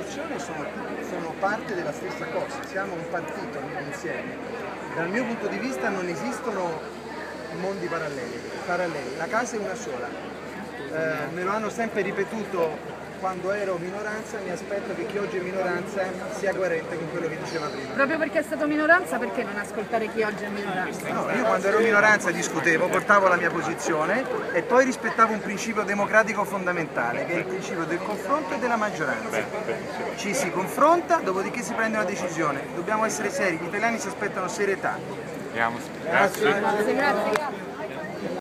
opposizione sono, sono parte della stessa cosa, siamo un partito insieme. Dal mio punto di vista non esistono mondi paralleli, paralleli. la casa è una sola. Eh, me lo hanno sempre ripetuto quando ero minoranza, mi aspetto che chi oggi è minoranza sia coerente con quello che diceva prima. Proprio perché è stato minoranza, perché non ascoltare chi oggi è minoranza? No, io quando ero minoranza discutevo, portavo la mia posizione e poi rispettavo un principio democratico fondamentale, che è il principio del confronto e della maggioranza. Ci si confronta, dopodiché si prende una decisione. Dobbiamo essere seri, gli italiani si aspettano serietà. Grazie. Grazie, grazie.